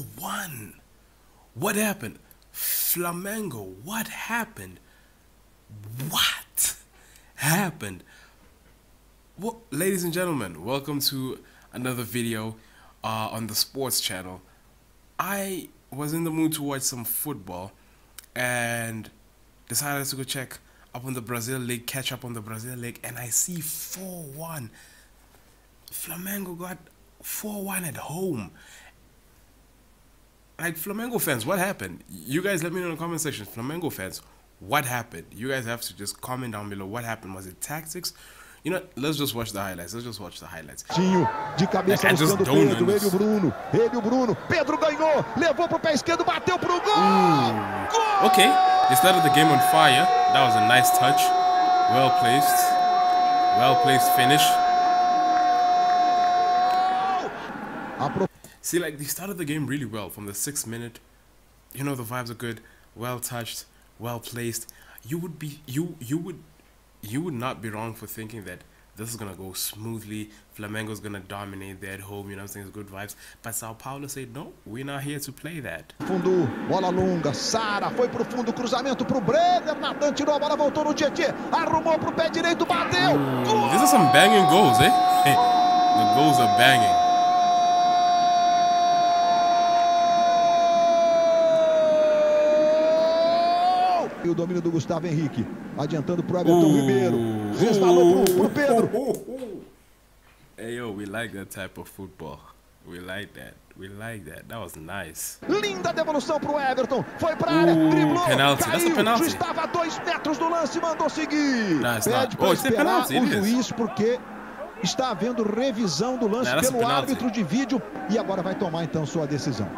4-1. What happened? Flamengo, what happened? What happened? Well, ladies and gentlemen, welcome to another video uh, on the sports channel. I was in the mood to watch some football and decided to go check up on the Brazil League, catch up on the Brazil League, and I see 4-1. Flamengo got 4-1 at home. Like Flamengo fans, what happened? You guys let me know in the comment section. Flamengo fans, what happened? You guys have to just comment down below what happened. Was it tactics? You know, let's just watch the highlights. Let's just watch the highlights. Tinho, De cabeça I just buscando Pedro, ele o. Bruno. Ele o Bruno. Pedro ganhou, levou pro pé esquerdo, bateu pro gol! Gol! Okay, they started the game on fire. That was a nice touch. Well placed. Well placed finish. See, like they started the game really well from the sixth minute. You know the vibes are good, well touched, well placed. You would be you you would you would not be wrong for thinking that this is gonna go smoothly. Flamengo's gonna dominate. They're at home. You know what I'm saying? It's good vibes. But Sao Paulo said no, we're not here to play that. Fundo, bola longa, Sara foi pro fundo, cruzamento pro Brenner, Natan tirou a bola, voltou no Tchê Tchê, arrumou pro pé direito, bateu! These are some banging goals, eh? the goals are banging. E o domínio do Gustavo Henrique, adiantando pro Everton Ribeiro, resvalou pro, pro Pedro. Hey yo, we like that type of football. We like that. We like that. That was nice. Linda devolução pro Everton, foi pra área, Ooh, driblou, penalty. That's a caiu, penalty. estava a dois metros do lance, mandou seguir. It's Pede pra Oh, a esperar penalty, o is. juiz, porque está havendo revisão do lance that's a pelo árbitro de vídeo e agora vai tomar então sua decisão.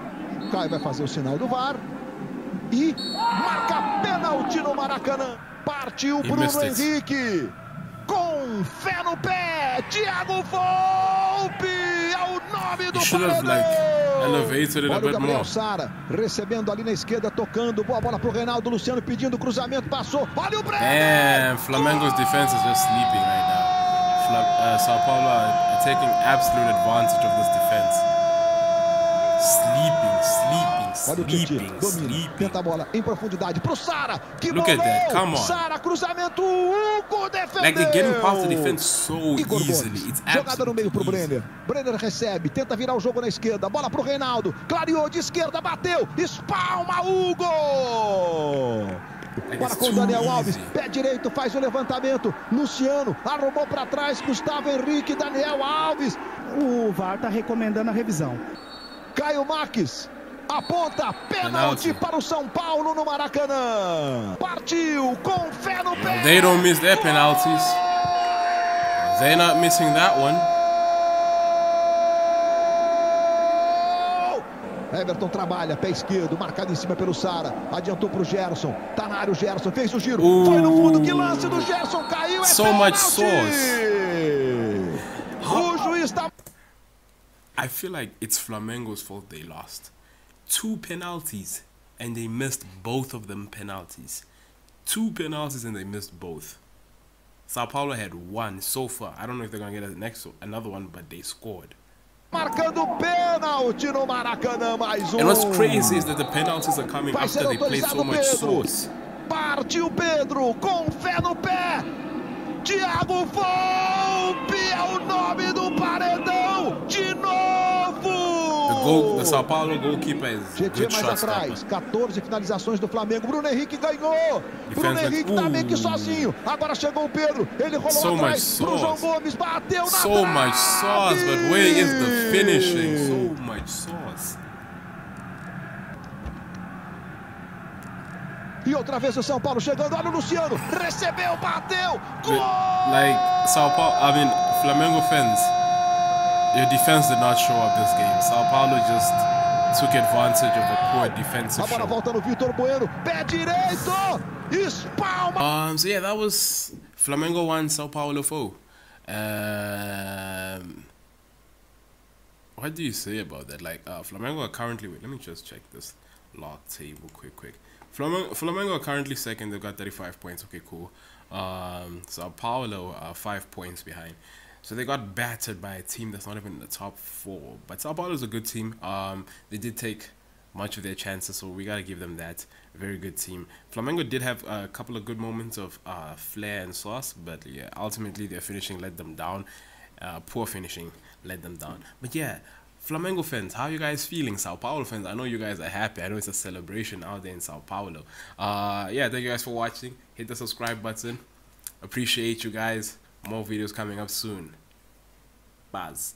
Caio vai fazer o sinal do VAR e marca pênalti no Maracanã. Partiu He Bruno. Henrique. Com fé no pé, Thiago Volpe é o nome do elevated Olha o Gabriel. Sara recebendo ali na esquerda, tocando, boa bola pro Reinaldo, Luciano pedindo cruzamento, passou, olha o Breno! Damn, Flamengo's defense is just sleeping right now. Uh, Sao Paulo are taking absolute advantage of this defense. Sleeping, Olha o sleeping, Titi, domina, tenta a bola em profundidade pro Sara, que Look at that, come on. Sara, cruzamento, Hugo defendeu! Like they're getting past the defense so Igor easily. Gomes, It's jogada no meio pro. Brenner. Brenner recebe, tenta virar o jogo na esquerda, bola pro Reinaldo, clareou de esquerda, bateu, espalma Hugo! It's com o Daniel Alves, easy. pé direito, faz o levantamento. Luciano arrumou para trás, Gustavo Henrique, Daniel Alves. O VAR está recomendando a revisão. Caio Marques aponta pênalti Penalti. para o São Paulo no Maracanã. Partiu com fé no pé. They don't miss their penalties. They're not missing that one. Everton trabalha, pé esquerdo, marcado em cima pelo Sara. Adiantou pro Gerson. Tá na área o Gerson, fez o giro. Uh. Foi no fundo, que lance do Gerson, caiu. É So much sauce. O juiz tá I feel like it's Flamengo's fault they lost. Two penalties and they missed both of them penalties. Two penalties and they missed both. Sao Paulo had one so far. I don't know if they're gonna get a next another one, but they scored. marcando pênalti no Maracanã. Mais um. And what's crazy is that the penalties are coming Vai after they played so much Pedro. sauce. Partiu Pedro, com fé no pé. Tiago Volpi Goal, the Sao Paulo goalkeeper is Tietê good mais atrás, stopper. 14 finalizações do Flamengo. Bruno Henrique ganhou. Bruno Defense Henrique went- tá meio que Ooh. sozinho. Agora chegou o Pedro. Ele rolou So atrás pro João. Gomes. Bateu na So trave. much sauce, but where is the finishing? So much sauce. E outra vez o São Paulo chegando. Olha o Luciano. Recebeu, bateu. Gol! Like Sao Paulo, I mean Flamengo fans, your defense did not show up this game. Sao Paulo just took advantage of a poor defensive show. volta no Vitor Bueno. Pé direito. Espalma. Um, so yeah, that was Flamengo one, Sao Paulo four. Um, what do you say about that? Like uh, Flamengo are currently. Wait, let me just check this log table quick, quick. Flamengo, Flamengo are currently second. They've got 35 points. Okay, cool. Um, Sao Paulo are five points behind. So they got battered by a team that's not even in the top four. But Sao Paulo is a good team. Um, they did take much of their chances, so we gotta give them that. Very good team. Flamengo did have a couple of good moments of uh, flair and sauce, but yeah, ultimately their finishing let them down. Uh, poor finishing let them down. But yeah, Flamengo fans, how you guys feeling? Sao Paulo fans, I know you guys are happy. I know it's a celebration out there in Sao Paulo. Uh, yeah, thank you guys for watching. Hit the subscribe button. Appreciate you guys. More videos coming up soon. Buzz.